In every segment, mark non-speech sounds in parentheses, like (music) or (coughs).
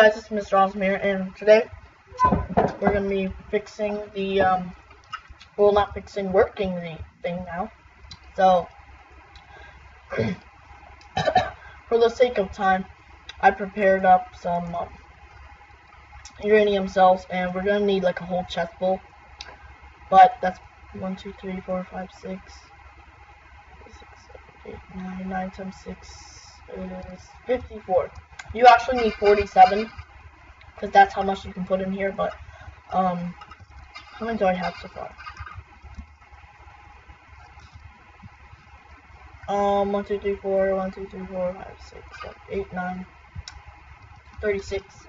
guys, it's Mr. Awesome, and today we're going to be fixing the, um, well, not fixing, working the thing now. So, (coughs) for the sake of time, I prepared up some um, uranium cells, and we're going to need like a whole chest full. But that's 1, 2, 3, 4, 5, 6, 6 7, 8, 9, 9 times 6 is 54 you actually need 47 because that's how much you can put in here but um how many do I have so far? Um 1 2 3 4 1 2 3 4 5 6 7 8 9 36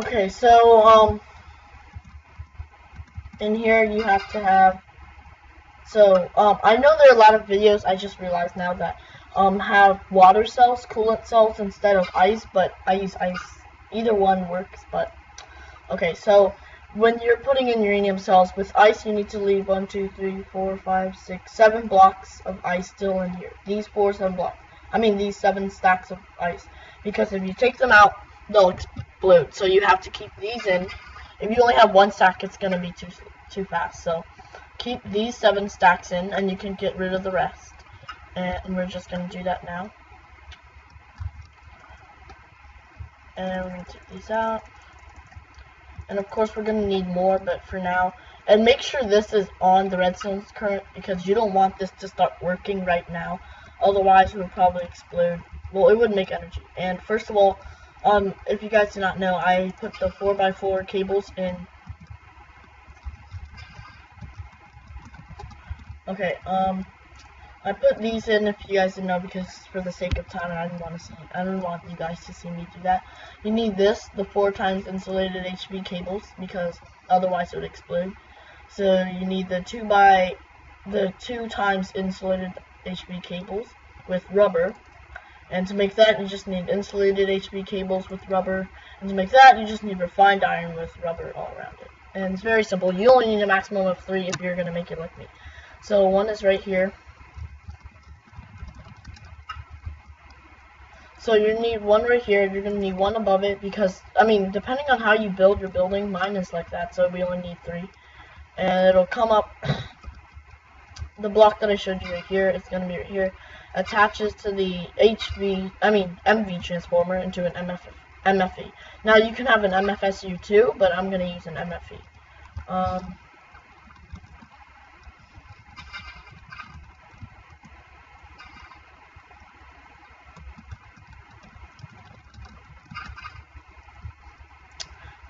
Okay, so, um, in here you have to have, so, um, I know there are a lot of videos, I just realized now that, um, have water cells, coolant cells instead of ice, but I use ice. Either one works, but, okay, so, when you're putting in uranium cells, with ice you need to leave one, two, three, four, five, six, seven blocks of ice still in here. These four, seven blocks. I mean, these seven stacks of ice. Because if you take them out, they'll explode. So you have to keep these in. If you only have one stack, it's going to be too, too fast. So keep these seven stacks in, and you can get rid of the rest. And we're just going to do that now. And we're going to take these out. And of course we're going to need more, but for now, and make sure this is on the redstone's current, because you don't want this to start working right now. Otherwise, it will probably explode. Well, it would make energy. And first of all, um, if you guys do not know, I put the 4x4 cables in. Okay, um, I put these in if you guys didn't know because for the sake of time I didn't want to see I didn't want you guys to see me do that. You need this, the four times insulated HV cables because otherwise it would explode. So you need the two by the two times insulated HV cables with rubber and to make that, you just need insulated HV cables with rubber. And to make that, you just need refined iron with rubber all around it. And it's very simple. You only need a maximum of three if you're going to make it like me. So one is right here. So you need one right here. You're going to need one above it because, I mean, depending on how you build your building, mine is like that. So we only need three. And it'll come up (coughs) the block that I showed you right here, it's going to be right here, attaches to the HV, I mean MV transformer into an MF, MFE. Now you can have an MFSU too, but I'm going to use an MFE. Um,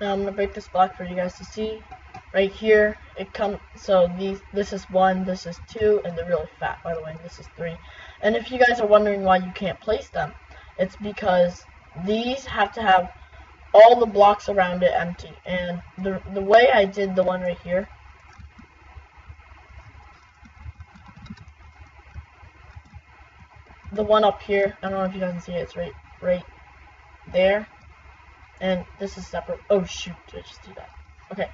now I'm going to break this block for you guys to see right here it comes so these this is one this is two and they're really fat by the way this is three. And if you guys are wondering why you can't place them it's because these have to have all the blocks around it empty. And the the way I did the one right here the one up here I don't know if you guys can see it it's right right there. And this is separate oh shoot I just do that? Okay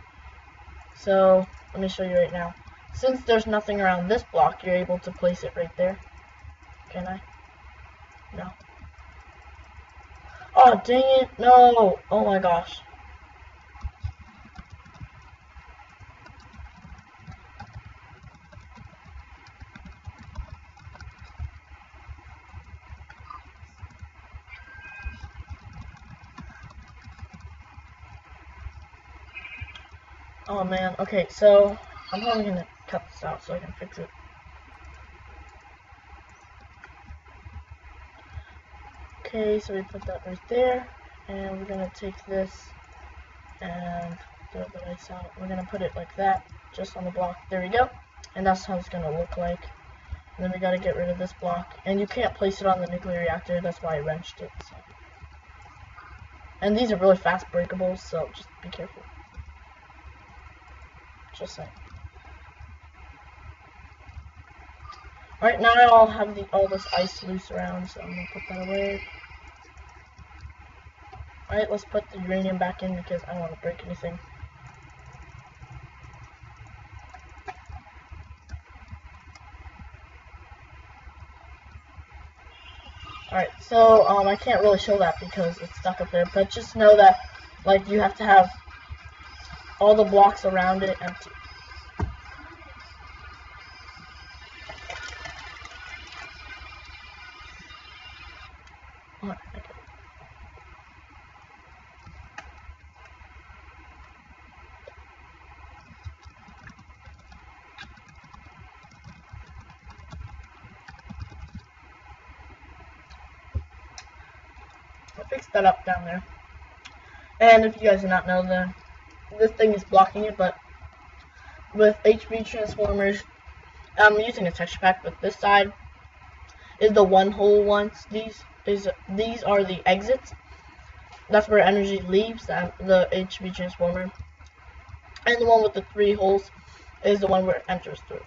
so, let me show you right now. Since there's nothing around this block, you're able to place it right there. Can I? No. Oh, dang it. No. Oh my gosh. Oh man, okay, so I'm probably gonna cut this out so I can fix it. Okay, so we put that right there, and we're gonna take this and throw the lights out. We're gonna put it like that, just on the block. There we go. And that's how it's gonna look like. And then we gotta get rid of this block. And you can't place it on the nuclear reactor, that's why I wrenched it. So. And these are really fast breakables, so just be careful. Just saying. Alright, now I'll have the, all this ice loose around, so I'm gonna put that away. Alright, let's put the uranium back in because I don't want to break anything. Alright, so um, I can't really show that because it's stuck up there, but just know that like you have to have all the blocks around it empty. I fixed that up down there. And if you guys do not know, the this thing is blocking it, but with HV transformers, I'm using a texture pack, but this side is the one hole ones. These is these are the exits. That's where energy leaves the, the HV transformer. And the one with the three holes is the one where it enters through.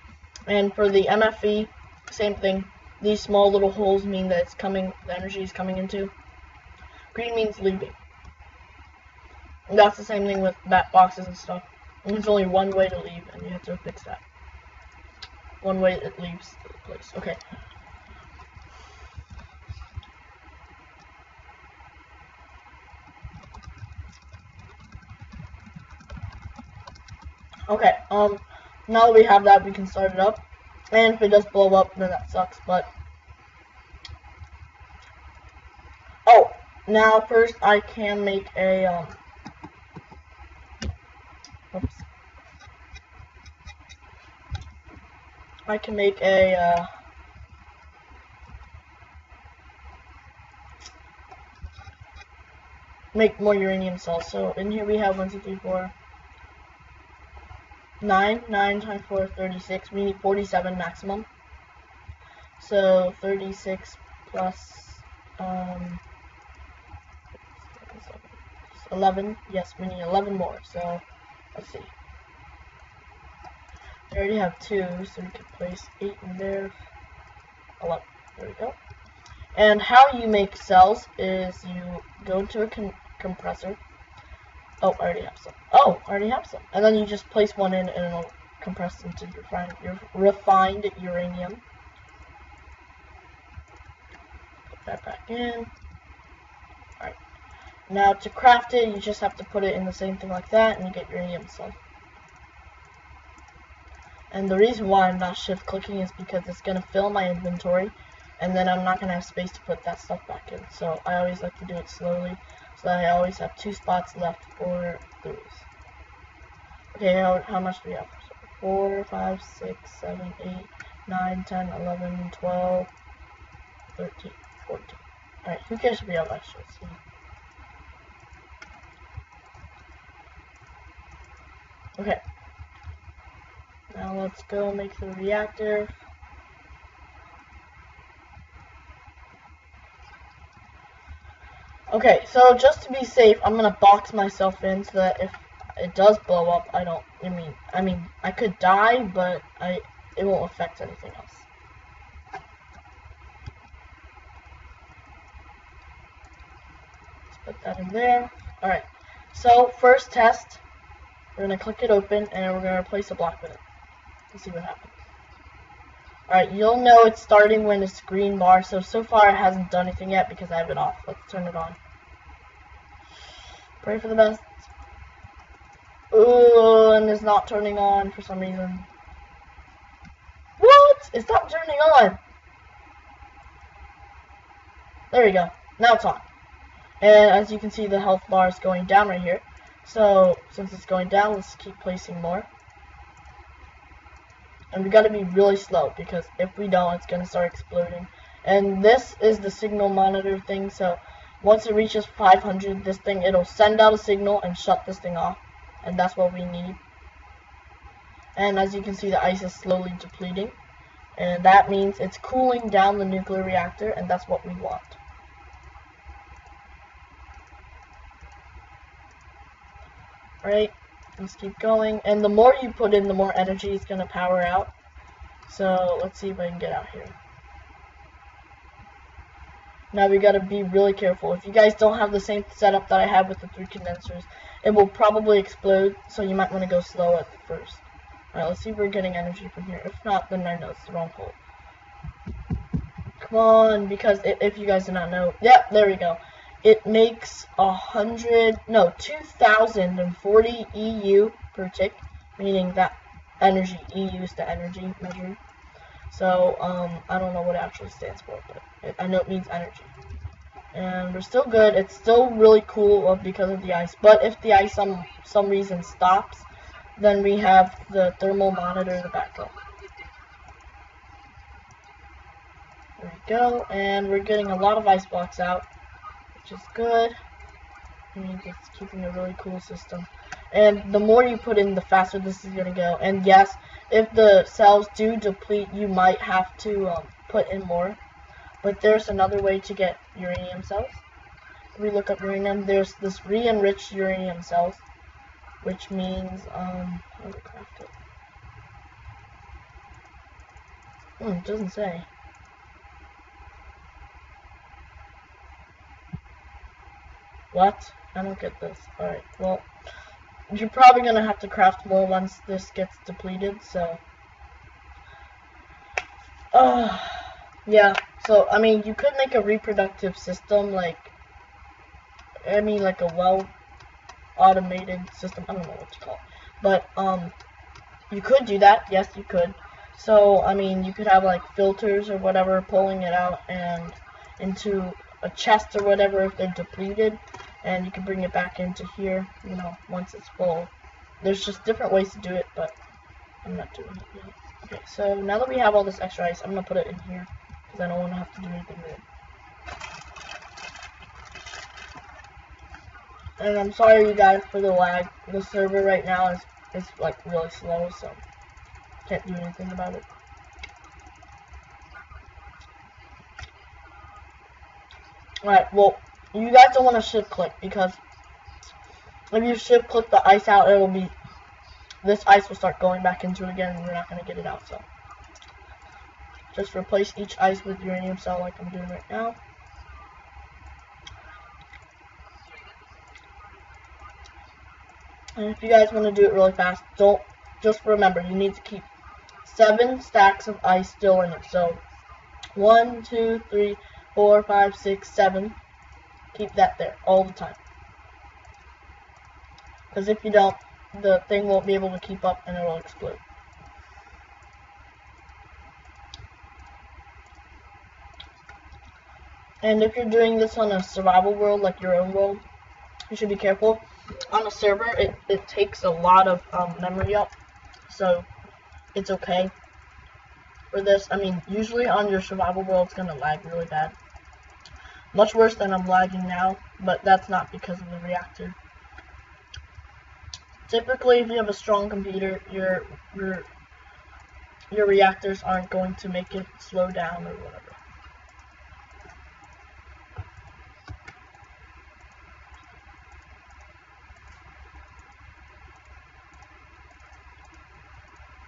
And for the MFE, same thing. These small little holes mean that it's coming, the energy is coming into. Green means leaving. That's the same thing with bat boxes and stuff. There's only one way to leave, and you have to fix that. One way it leaves the place. Okay. Okay, um, now that we have that, we can start it up. And if it does blow up, then that sucks, but... Oh, now first I can make a, um... Oops. I can make a, uh... Make more uranium cells. So in here we have 1, 2, 3, 4... 9, 9 times 4, 36. We need 47 maximum. So 36 plus um, 11. Yes, we need 11 more. So let's see. I already have 2, so we can place 8 in there. 11. There we go. And how you make cells is you go into a compressor Oh, I already have some. Oh, I already have some. And then you just place one in and it'll compress into your your refined uranium. Put that back in. Now to craft it, you just have to put it in the same thing like that and you get uranium cell. And the reason why I'm not shift clicking is because it's going to fill my inventory and then I'm not going to have space to put that stuff back in. So I always like to do it slowly so that I always have two spots left for threes. Okay, how, how much do we have? 4, 5, 6, 7, 8, 9, 10, 11, 12, 13, 14. Alright, who cares if we have extras? Okay. Now let's go make the reactor. Okay, so just to be safe, I'm gonna box myself in so that if it does blow up, I don't. I mean, I mean, I could die, but I it won't affect anything else. Let's put that in there. All right. So first test, we're gonna click it open, and we're gonna replace a block with it. Let's see what happens. Alright, you'll know it's starting when it's green bar, so so far it hasn't done anything yet because I have it off. Let's turn it on. Pray for the best. Ooh, and it's not turning on for some reason. What? It's not turning on. There we go. Now it's on. And as you can see, the health bar is going down right here. So, since it's going down, let's keep placing more. And we gotta be really slow because if we don't, it's gonna start exploding. And this is the signal monitor thing, so once it reaches 500, this thing, it'll send out a signal and shut this thing off. And that's what we need. And as you can see, the ice is slowly depleting. And that means it's cooling down the nuclear reactor, and that's what we want. Right? Let's keep going. And the more you put in, the more energy is going to power out. So let's see if I can get out here. Now we got to be really careful. If you guys don't have the same setup that I have with the three condensers, it will probably explode. So you might want to go slow at first. Alright, let's see if we're getting energy from here. If not, then I know it's the wrong hole. come on, because if, if you guys do not know, yep, there we go. It makes a hundred, no, 2,040 EU per tick, meaning that energy, EU is the energy measured. So, um, I don't know what it actually stands for, but it, I know it means energy. And we're still good. It's still really cool because of the ice. But if the ice some some reason stops, then we have the thermal monitor in the background. There we go. And we're getting a lot of ice blocks out, which is good. I mean, it's keeping a really cool system. And the more you put in, the faster this is going to go. And yes, if the cells do deplete, you might have to um, put in more. But there's another way to get uranium cells. If we look up uranium, there's this re-enriched uranium cells, which means, um, how to craft it? Hmm, it doesn't say. What? I don't get this. Alright, well, you're probably going to have to craft more once this gets depleted, so... Uh, yeah, so, I mean, you could make a reproductive system, like, I mean, like a well automated system, I don't know what to call it, but, um, you could do that, yes, you could. So, I mean, you could have, like, filters or whatever pulling it out and into a chest or whatever if they're depleted, and you can bring it back into here, you know, once it's full. There's just different ways to do it, but I'm not doing it yet. Okay, so now that we have all this extra ice, I'm to put it in here, because I don't want to have to do anything with it. And I'm sorry you guys for the lag. The server right now is, is like really slow, so can't do anything about it. Alright, well, you guys don't want to shift click because if you shift click the ice out, it will be, this ice will start going back into it again and we're not going to get it out, so. Just replace each ice with uranium cell like I'm doing right now. And if you guys want to do it really fast, don't, just remember, you need to keep seven stacks of ice still in it. So, one, two, three, four, five, six, seven. Keep that there all the time. Because if you don't, the thing won't be able to keep up and it will explode. And if you're doing this on a survival world, like your own world, you should be careful. On a server, it, it takes a lot of um, memory up, so it's okay for this. I mean, usually on your survival world, it's going to lag really bad. Much worse than I'm lagging now, but that's not because of the reactor. Typically, if you have a strong computer, your your your reactors aren't going to make it slow down or whatever.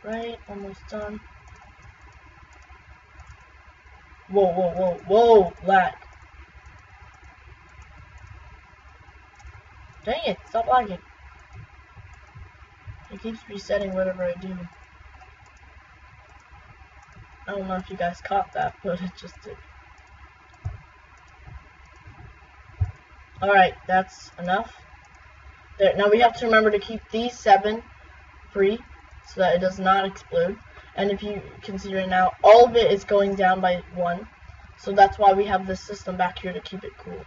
Right, almost done. Whoa, whoa, whoa, whoa, lag. Dang it, stop lagging. It keeps resetting whatever I do. I don't know if you guys caught that, but it just did. Alright, that's enough. There, now we have to remember to keep these seven free so that it does not explode. And if you can see right now, all of it is going down by one. So that's why we have this system back here to keep it cool.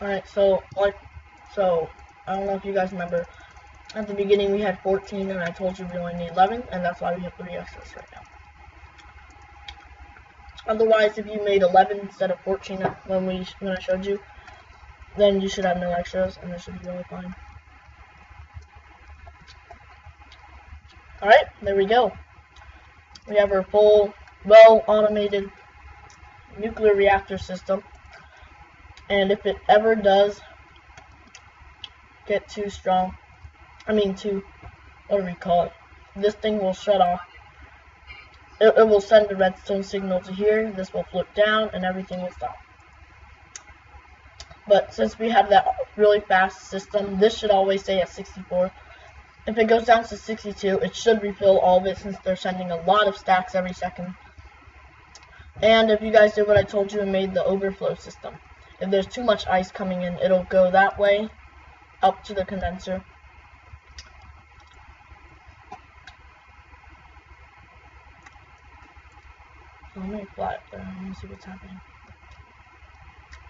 Alright, so, like, so, I don't know if you guys remember, at the beginning we had 14, and I told you we only need 11, and that's why we have 3 extras right now. Otherwise, if you made 11 instead of 14 when we when I showed you, then you should have no extras, and this should be really fine. Alright, there we go. We have our full, well-automated nuclear reactor system. And if it ever does get too strong, I mean too what do we call it? This thing will shut off. It, it will send the redstone signal to here. This will flip down, and everything will stop. But since we have that really fast system, this should always stay at 64. If it goes down to 62, it should refill all of it since they're sending a lot of stacks every second. And if you guys did what I told you and made the overflow system, if there's too much ice coming in, it'll go that way up to the condenser. So let me fly up uh, there. Let me see what's happening.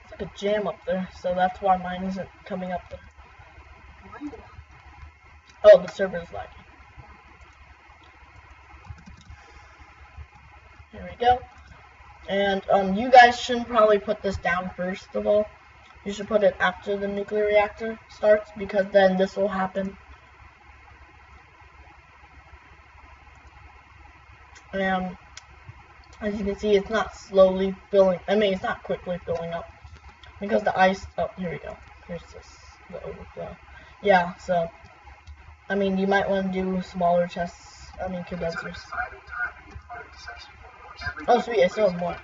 It's like a jam up there, so that's why mine isn't coming up there. Oh, the server is lagging. Here we go. And um, you guys shouldn't probably put this down first of all. You should put it after the nuclear reactor starts because then this will happen. And as you can see, it's not slowly filling. I mean, it's not quickly filling up because the ice. Oh, here we go. Here's this the overflow. Yeah. So, I mean, you might want to do smaller chests. I mean, condensers. Oh, sweet, I still have more.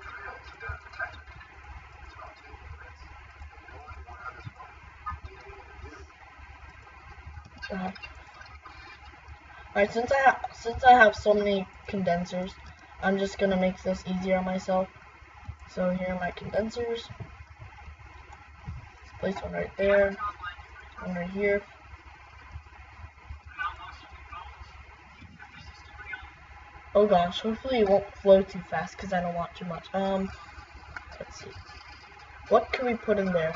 Alright, since I have since I have so many condensers, I'm just gonna make this easier on myself. So here are my condensers. Place one right there, one right here. Oh gosh, hopefully it won't flow too fast because I don't want too much. Um, let's see. What can we put in there?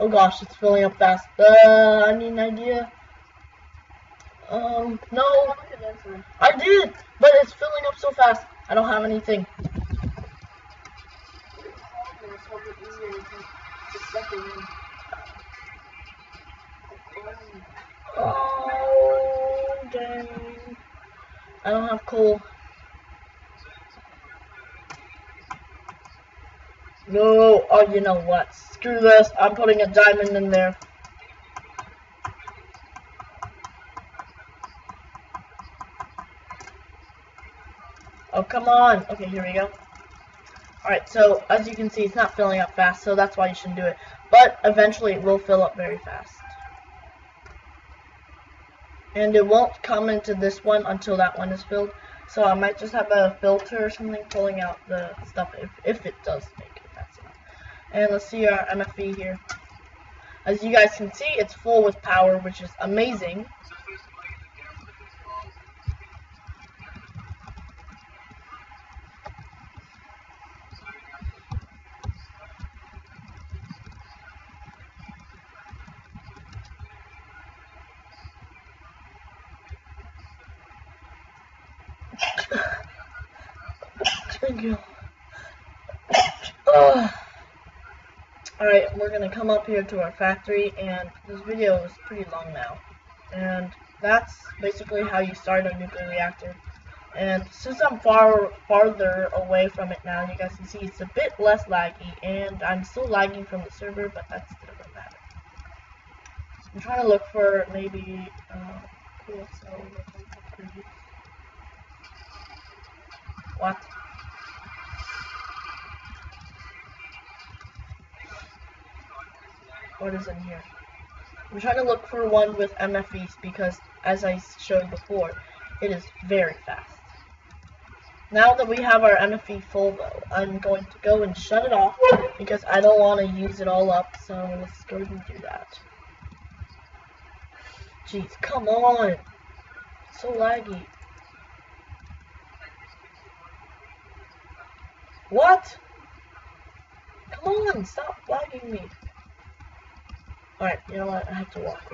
Oh gosh, it's filling up fast. Uh, I need an idea. Um, no. I did, but it's filling up so fast. I don't have anything. Oh, dang. I don't have coal. No, oh, you know what? Screw this. I'm putting a diamond in there. Oh, come on. Okay, here we go. Alright, so as you can see, it's not filling up fast, so that's why you shouldn't do it. But eventually it will fill up very fast. And it won't come into this one until that one is filled. So I might just have a filter or something pulling out the stuff if, if it does make it fast enough. And let's see uh, our MFE here. As you guys can see, it's full with power, which is amazing. Thank you. Alright, we're gonna come up here to our factory, and this video is pretty long now. And that's basically how you start a nuclear reactor. And since I'm far farther away from it now, you guys can see it's a bit less laggy, and I'm still lagging from the server, but that's doesn't matter. I'm trying to look for maybe uh, cool What? What is in here? I'm trying to look for one with MFEs because, as I showed before, it is very fast. Now that we have our MFE full though, I'm going to go and shut it off because I don't want to use it all up, so let's go and do that. Jeez, come on! so laggy. What? Come on, stop lagging me. Alright, you know what? I have to walk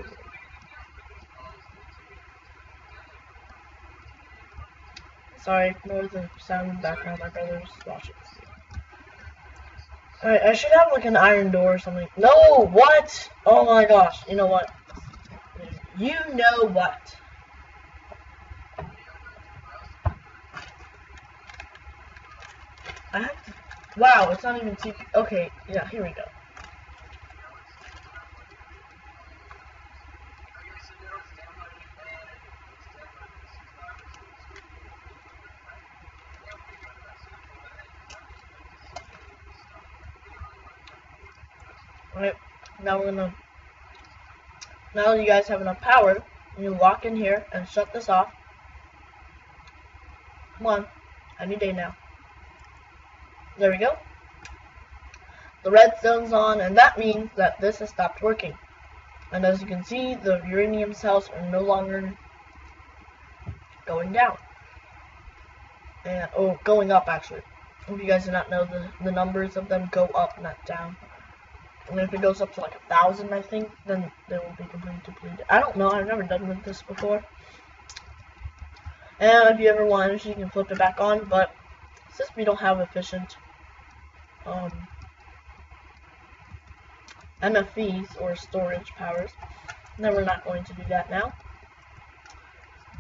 Sorry, ignore the sound in the background. My brother's watching. Alright, I should have like an iron door or something. No, what? Oh my gosh, you know what? You know what? I have to, wow, it's not even TP. Okay, yeah, here we go. Alright, now we're gonna, now that you guys have enough power, you walk in here and shut this off. Come on, any day now. There we go. The redstone's on, and that means that this has stopped working. And as you can see, the uranium cells are no longer going down. And, oh, going up actually. If you guys do not know, the, the numbers of them go up, not down. And if it goes up to like a thousand, I think, then they will be completely depleted. I don't know, I've never done with this before. And if you ever want you can flip it back on, but since we don't have efficient um, MFVs or storage powers, then we're not going to do that now.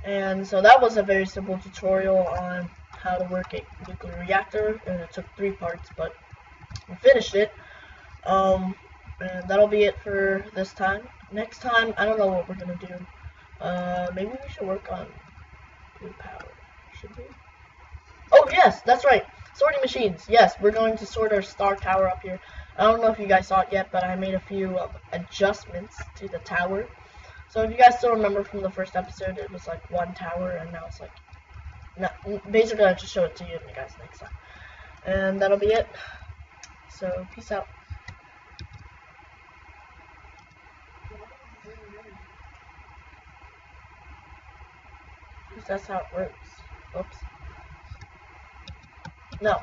And so that was a very simple tutorial on how to work a nuclear reactor, and it took three parts, but we finished it. Um, and that'll be it for this time. Next time, I don't know what we're gonna do. Uh, maybe we should work on blue power. Should we? Oh yes, that's right. Sorting machines. Yes, we're going to sort our star tower up here. I don't know if you guys saw it yet, but I made a few uh, adjustments to the tower. So if you guys still remember from the first episode, it was like one tower, and now it's like, basically I just show it to you guys next time. And that'll be it. So peace out. That's how it works. Oops. No.